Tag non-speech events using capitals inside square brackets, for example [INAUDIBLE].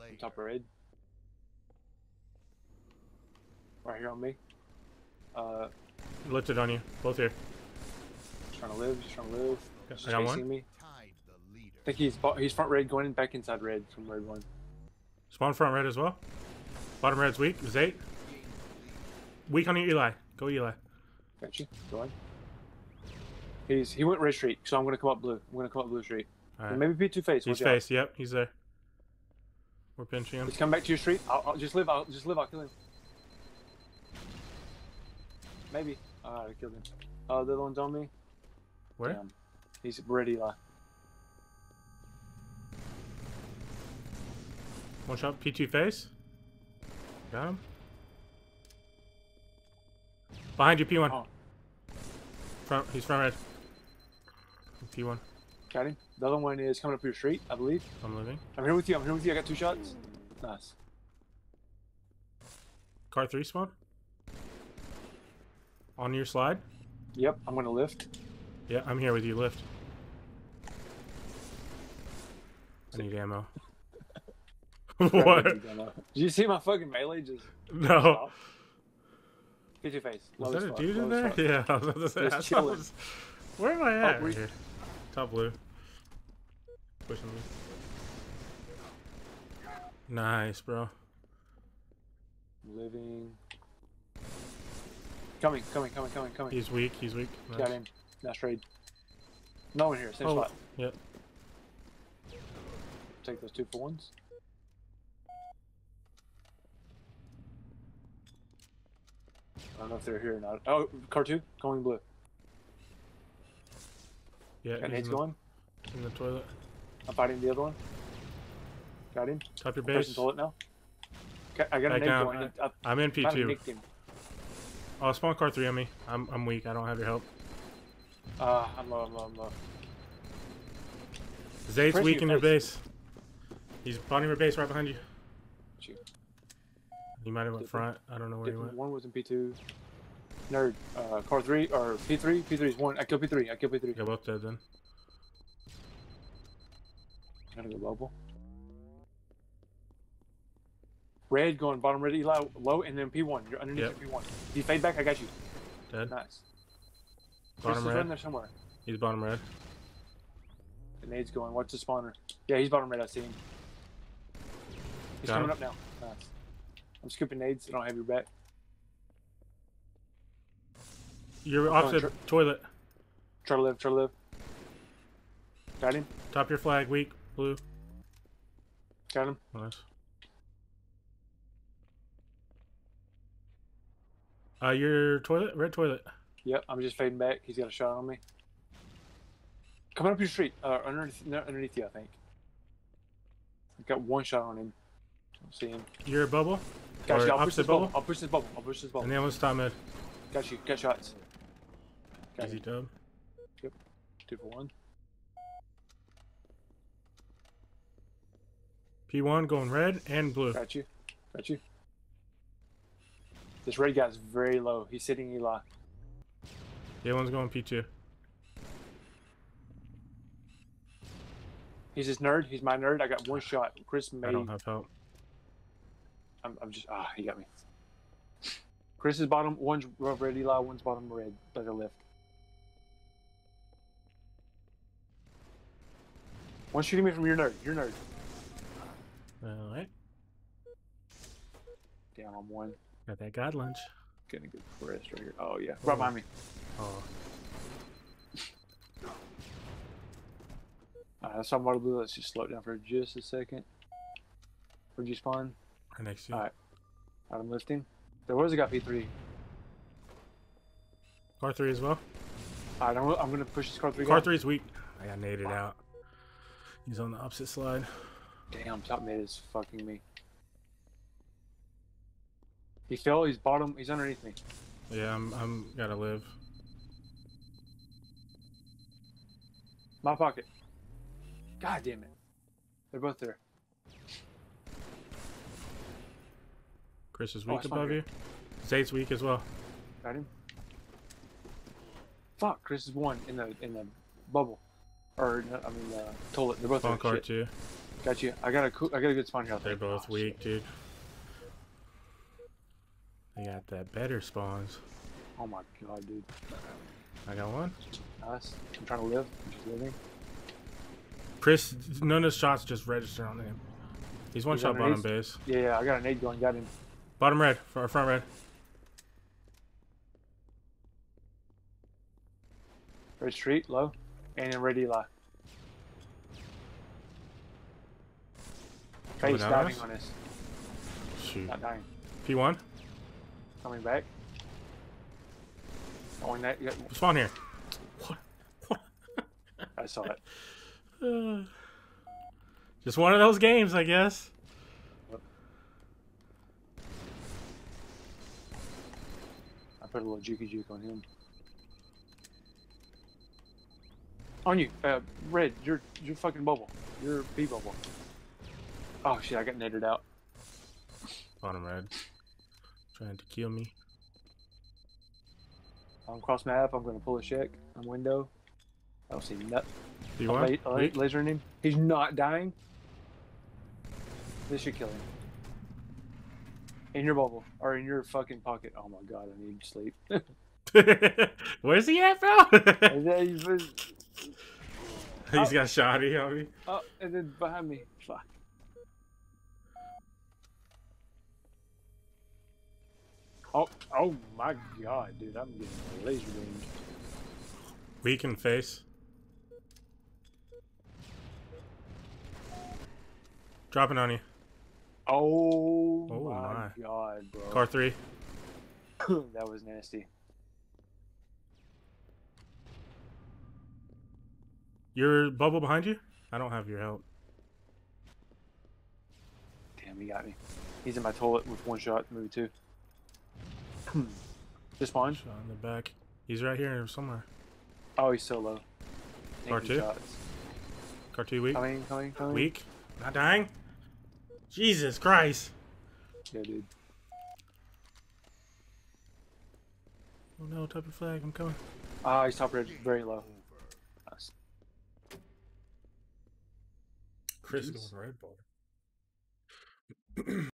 slayer. Top of red. Right here on me. Uh, Lifted on you. Both here. just trying to live, just trying to live. Just I got chasing one. me. Tide the leader. I think he's he's front red going in, back inside red from red one. Spawn front red as well. Bottom red's weak. ZAIT. Weak on you, Eli. Go Eli. Got you. Go on. He's he went red street, so I'm gonna come up blue. I'm gonna come up blue street. Alright. Maybe be two face. He's watch face. Yep, he's there. We're pinching him. He's coming back to your street. I'll, I'll just live. I'll just live. I'll kill him. Maybe. Alright, I killed him. Uh, the other one's on me. Where? Damn. He's red Eli. One shot. P2 face. Got him. Behind you, P1. Oh. Front. He's front red. P1. Him. The other one is coming up your street, I believe. I'm living. I'm here with you. I'm here with you. I got two shots. Nice. Car three spawn. On your slide. Yep. I'm gonna lift. Yeah, I'm here with you. Lift. I need ammo. [LAUGHS] what? Did you see my fucking melee just? No. Get your face. Was that a dude in there? fuck. [LAUGHS] Yeah, I was about to say. Just I chilling. was- Where am I Oh, at? Right here. Top blue. Pushing me. Nice, bro. Living. Coming, coming, coming, coming, coming. He's weak. He's weak. Nice. Got him. Nice trade. No one here. Same Oh, spot. yep. Take those two for ones. I don't know if they're here or not. Oh, car two, going blue. Yeah, Got he's nades in the, going. in the toilet. I'm fighting the other one. Got him. Top your base. toilet now. Okay, I got Back nade down. going. I, I'm in P2. Oh, spawn car three on me. I'm I'm weak. I don't have your help. Uh, I'm low, I'm low, I'm low. ZAIT's Press weak in your base. He's bottom your base right behind you. Shoot. He might have went front. I don't know where he went. One was in P2. Nerd. Uh, car three or P3. P3 is one. I killed P3. I killed P3. Yeah, both dead then. Gotta go bubble. Red going bottom red Eli low and then P1. You're underneath Yep. P1. You fade back, I got you. Dead. Nice. Bottom Chris red. there somewhere. He's bottom red. The nade's going. Watch the spawner. Yeah, he's bottom red. I see him. He's Got coming him. up now. Nice. I'm scooping nades. I don't have your back. You're opposite tr- toilet. Try to live. Try to live. Got him. Top your flag. Weak. Blue. Got him. Nice. Uh, your toilet. Red toilet. Yep. I'm just fading back. He's got a shot on me. Coming up your street. Uh, underneath, underneath you, I think. I've got one shot on him. Don't see him. Your bubble. Got Or you. I'll push this bubble. bubble? I'll push this bubble. I'll push this bubble. And then what's top mid? Got you. Got shots. Got Easy you. Yep. Two for one. P1 going red and blue. Got you. Got you. This red guy's very low. He's sitting Eli. The other one's going P2. He's his nerd. He's my nerd. I got one shot. Chris I don't have help. I'm, I'm just. Ah, he got me. Chris is bottom. One's red Eli. One's bottom red. Like a lift. One's shooting me from your nerd. Your nerd. Alright. Down I'm one. Got that god lunch. Getting a good Chris right here. Oh yeah. Right behind me. Oh. oh. Alright, that's on water blue. Let's just slow it down for just a second. Where'd you spawn? Right next to you. Alright. I'm lifting. There was a guy P3. Car 3 as well. Alright, I'm, I'm gonna push this car 3 Car guy. 3's weak. I got naded out. He's on the opposite slide. Damn, top mid is fucking me. He fell, he's bottom, he's underneath me. Yeah, I'm I'm gotta live. My pocket. God damn it. They're both there. Chris is Oh, weak not above you. ZAIT's weak as well. Got him. Fuck, Chris is one in the in the bubble. Or I mean uh, toilet. They're both On there. car Shit. 2. Got you. I got a cool, I got a good spawn here. They're both Oh, weak, shit. dude. They got that better spawns. Oh my god, dude. I got one. Nice. I'm trying to live. I'm just living. Chris, none of the shots just register on him. He's one He's shot bottom base. Yeah, yeah. I got an eight going. Got him. Bottom red, fr- front red. Red street, low, and then red Eli. Coming Face down diving on us. Shoot. Not dying. P1. Coming back. Going that. yeah, Spawn here. What? What? I saw it. Uh, [SIGHS] just one of those games, I guess. I put a little jukey juke on him. On you, uh, red. You're you're fucking bubble. You're B bubble. Oh shit! I got netted out. On Bottom red. Trying to kill me. I'm cross map. I'm gonna pull a check. I'm window. I don't see nut. P1. La- la- Weak. laser in him. He's not dying. This should kill him. In your bubble or in your fucking pocket. Oh my god! I need sleep. [LAUGHS] [LAUGHS] Where's he at, bro? And [LAUGHS] then he's- He's oh. got shoddy on me. oh, and then behind me. Fuck. Oh, oh my god, dude! I'm getting laser beamed. Weak in face. Dropping on you. Oh, Oh my, my. god, bro. Car three. [LAUGHS] that was nasty. Your bubble behind you? I don't have your help. Damn, he got me. He's in my toilet with one shot, maybe two. [CLEARS THROAT] Just spawn. Shot in the back. He's right here somewhere. Oh, he's so low. Car two? shots. Car two weak. Coming, coming, coming. Weak. Not dying. Jesus Christ. Yeah, dude. Oh no, type of flag. I'm coming. Ah, he's top red, very low. Nice. Chris Jeez. going red ball. [CLEARS THROAT]